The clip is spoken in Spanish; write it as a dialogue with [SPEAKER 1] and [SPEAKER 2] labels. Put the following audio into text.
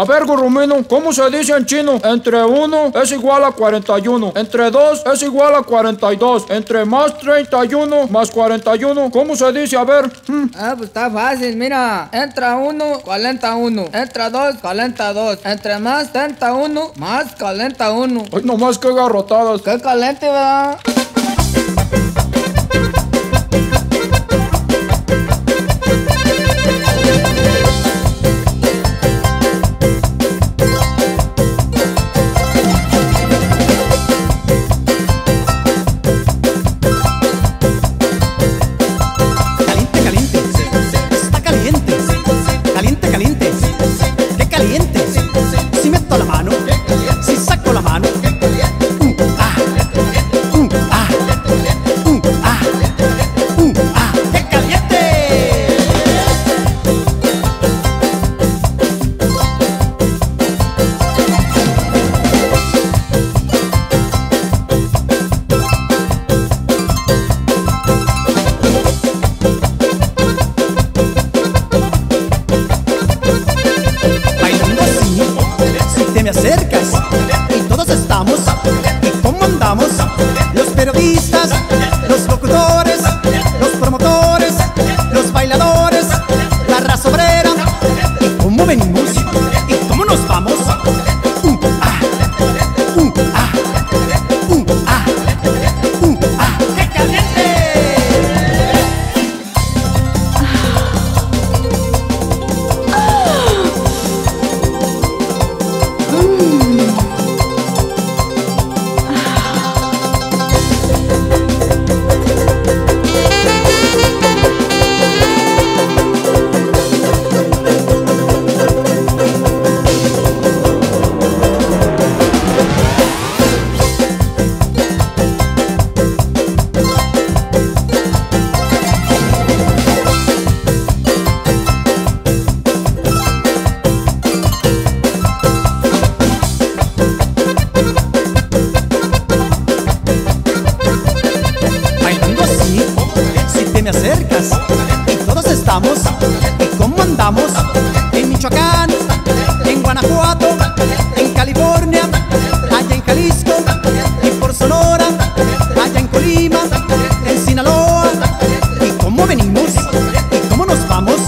[SPEAKER 1] A ver, Gurrumino, ¿cómo se dice en chino? Entre 1 es igual a 41. Entre 2 es igual a 42. Entre más 31 más 41. ¿Cómo se dice? A ver. hmm.
[SPEAKER 2] Ah, pues está fácil, mira. Entra uno, calenta uno. Entra dos, calenta dos. Entre más tenta uno, más calenta uno.
[SPEAKER 1] Ay, nomás que garrotadas.
[SPEAKER 2] Qué caliente, ¿verdad?
[SPEAKER 3] ¿Y cómo estamos y cómo andamos en Michoacán, en Guanajuato, en California, allá en Jalisco y por Sonora, allá en Colima, en Sinaloa y cómo venimos y cómo nos vamos.